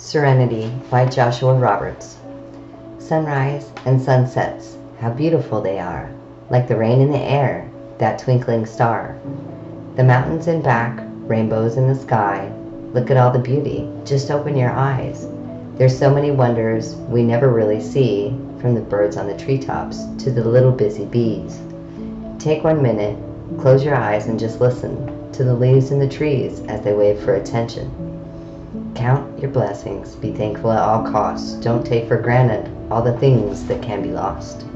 Serenity by Joshua Roberts. Sunrise and sunsets, how beautiful they are, like the rain in the air, that twinkling star. The mountains in back, rainbows in the sky. Look at all the beauty, just open your eyes. There's so many wonders we never really see, from the birds on the treetops to the little busy bees. Take one minute, close your eyes and just listen to the leaves in the trees as they wave for attention. Count your blessings, be thankful at all costs. Don't take for granted all the things that can be lost.